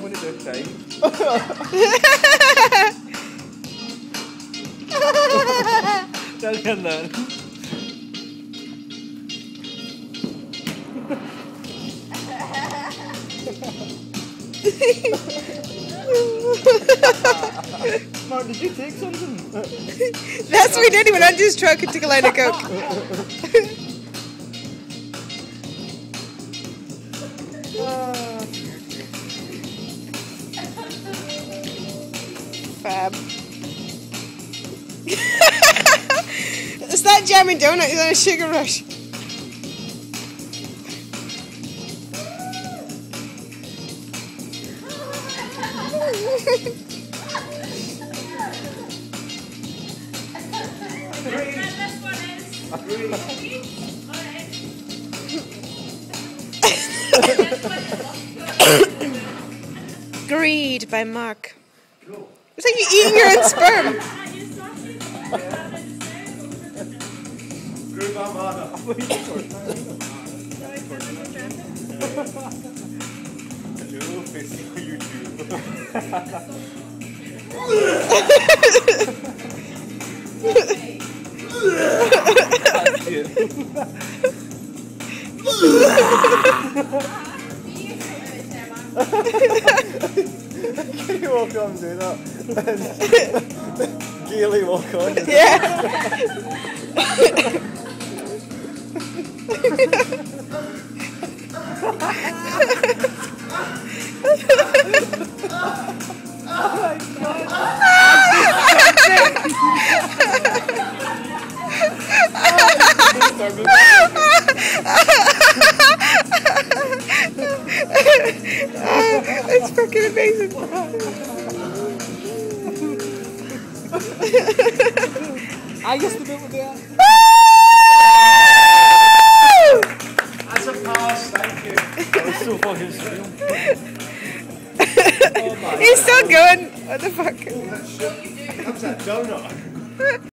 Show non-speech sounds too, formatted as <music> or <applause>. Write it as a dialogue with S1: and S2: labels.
S1: I'm time. Dali na. Marc, did you take something?
S2: That's we did. He went onto his truck and a line of coke. Fab. <laughs> It's that Jammie donut. He's on a sugar rush. Greed by Marc. It's like you're eating your own sperm. <laughs>
S1: Group Armada. Hello, Facebook, YouTube. That's it. Can you walk on <laughs> and do that? Gaily walk on.
S2: Oh, yeah. <laughs> <laughs> It's fucking amazing.
S1: I used to be able to do that. That's a pass, thank you. That was so fucking surreal. <laughs>
S2: He's still going. What the fuck?
S1: Oh, that was that donut. <laughs>